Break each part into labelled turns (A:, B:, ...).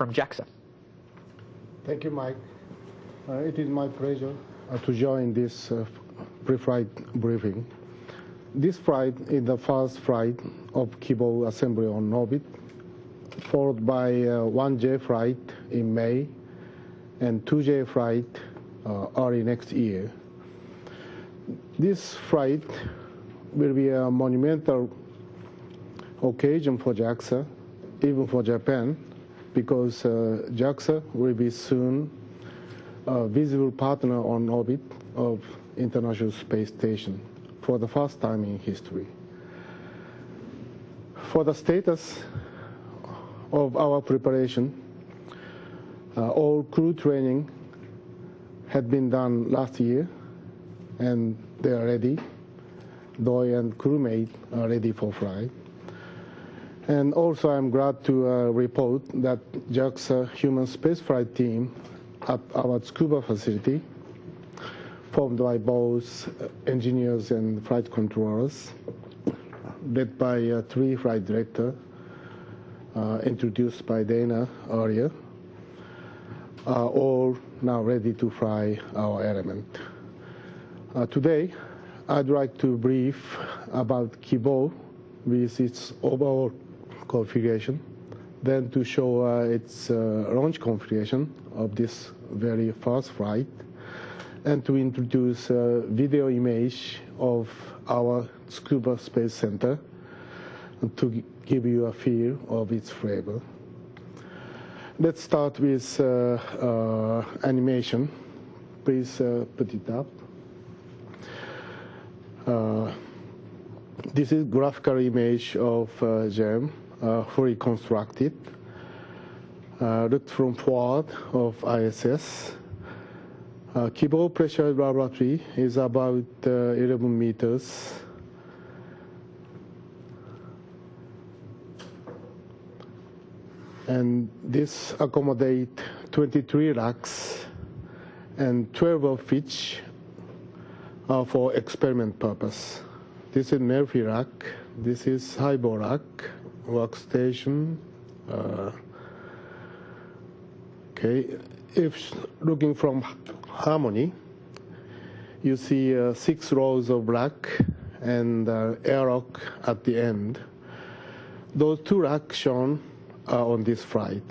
A: from JAXA.
B: Thank you, Mike. Uh, it is my pleasure uh, to join this uh, pre-flight briefing. This flight is the first flight of Kibo assembly on orbit, followed by 1J flight in May and 2J flight early next year. This flight will be a monumental occasion for JAXA, even for Japan, because uh, JAXA will be soon a visible partner on orbit of International Space Station for the first time in history. For the status of our preparation, uh, all crew training had been done last year and they are ready. Doi and crewmate are ready for flight. And also I'm glad to uh, report that JAXA human spaceflight team at our Tsukuba facility, formed by both engineers and flight controllers, led by a three flight director, uh, introduced by Dana earlier, are all now ready to fly our element. Uh, today, I'd like to brief about Kibo with its overall configuration, then to show uh, its uh, launch configuration of this very first flight, and to introduce a video image of our Tsukuba Space Center to give you a feel of its flavor. Let's start with uh, uh, animation. Please uh, put it up. Uh, this is graphical image of uh, JEM, uh, fully constructed. Uh, looked from forward of ISS. Uh, Kibo pressure laboratory is about uh, 11 meters. And this accommodate 23 racks and 12 of which uh, for experiment purpose. This is Murphy rack. This is Hybo rack, workstation. Uh, okay, if looking from Harmony, you see uh, six rows of rack and uh, airlock at the end. Those two racks shown are on this flight.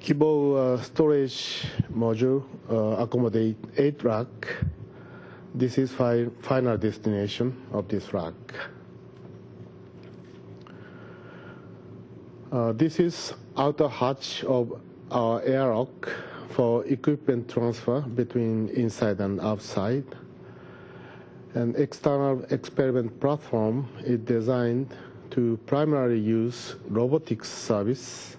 B: Kibo uh, storage module uh, accommodate eight rack. This is fi final destination of this rack. Uh, this is outer hatch of our air airlock for equipment transfer between inside and outside. An external experiment platform is designed to primarily use robotics service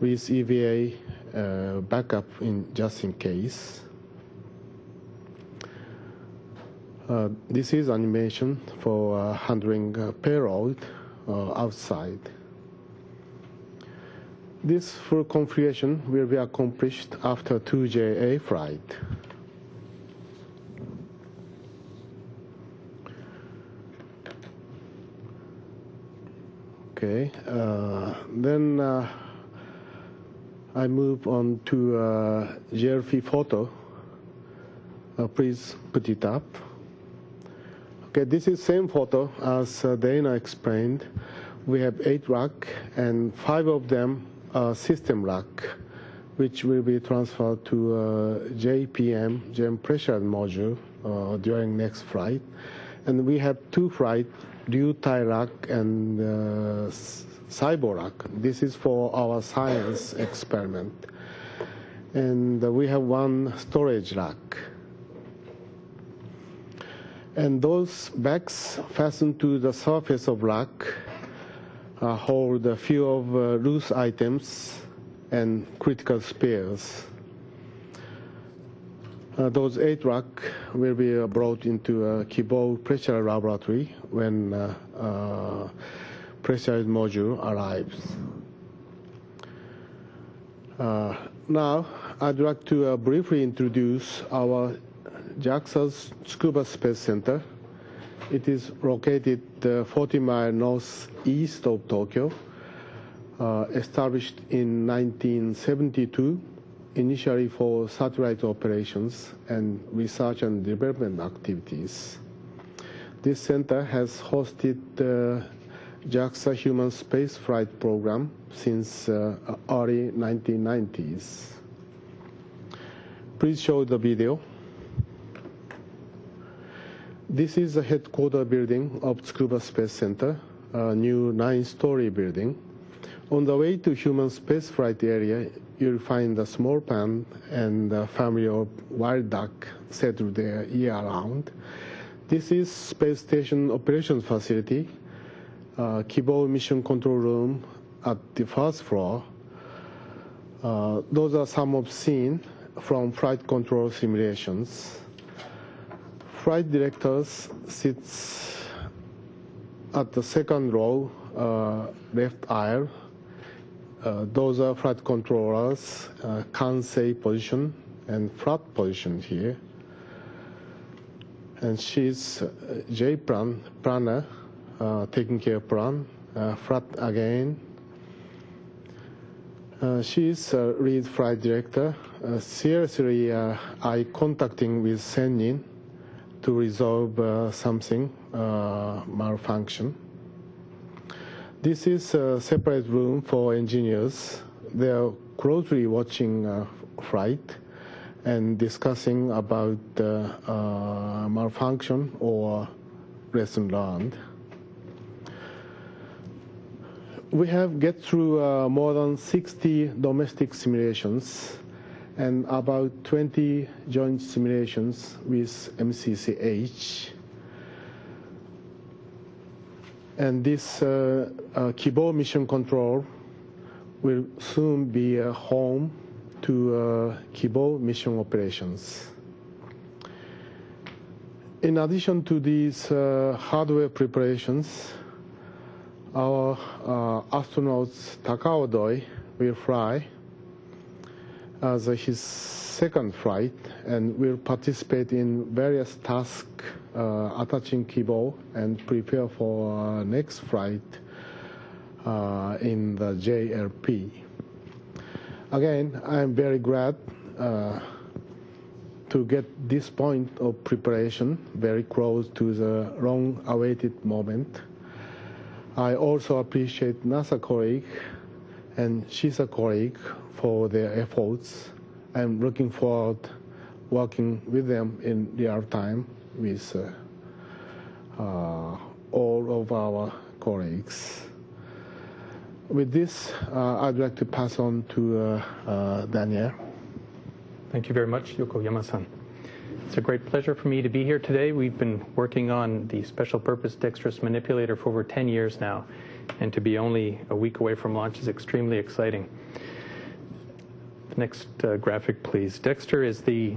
B: with EVA uh, backup in just in case. Uh, this is animation for uh, handling uh, payload uh, outside. This full configuration will be accomplished after 2JA flight. Okay, uh, then I move on to JLP photo. Please put it up. Okay, this is same photo as uh, Dana explained. We have eight rack and five of them are system rack, which will be transferred to uh, JPM, JEM pressure module, uh, during next flight. And we have two flight, Ryutai rack and uh, Saibo rack. This is for our science experiment. And we have one storage rack. And those bags fastened to the surface of rack uh, hold a few of uh, loose items and critical spares. Uh, those eight rack will be uh, brought into a Kibo pressure laboratory when uh, uh, pressurized module arrives. now, I'd like to briefly introduce our JAXA's Tsukuba Space Center. It is located uh, 40 miles northeast of Tokyo. uh, established in 1972, initially for satellite operations and research and development activities. This center has hosted the JAXA Human Space Flight Program since uh, early 1990s. Please show the video. This is the headquarter building of Tsukuba Space Center, a new nine-story building. On the way to human spaceflight area, you'll find a small pond and a family of wild duck settled there year-round. This is space station operations facility, uh, Kibo mission control room at the first floor. Uh, those are some of scene from flight control simulations. Flight directors sits at the second row, uh, left aisle. Uh, those are flight controllers, uh, Kansei position and flat position here. And she's uh, J plan, planner, uh, taking care of plan, uh, flat again. Uh, she's uh, lead flight director. Seriously, I contacting with Senin to resolve uh, something uh, malfunction. This is a separate room for engineers. They are closely watching uh, flight and discussing about uh, malfunction or lesson learned. We have get through uh, more than 60 domestic simulations and about 20 joint simulations with MCCH. And this uh, uh, Kibo mission control will soon be a home to uh, Kibo mission operations. In addition to these uh, hardware preparations, our uh, astronauts Takao Doi will fly as his second flight and will participate in various tasks uh, attaching Kibo and prepare for next flight uh, in the JLP. Again, I am very glad uh, to get this point of preparation very close to the long-awaited moment. I also appreciate NASA colleague and she's a colleague for their efforts. I'm looking forward working with them in real time with uh, uh, all of our colleagues. With this, uh, I'd like to pass on to uh, uh, Daniel.
A: Thank you very much, Yokoyama-san. It's a great pleasure for me to be here today. We've been working on the special purpose dexterous manipulator for over 10 years now, and to be only a week away from launch is extremely exciting. Next uh, graphic, please. Dextre is the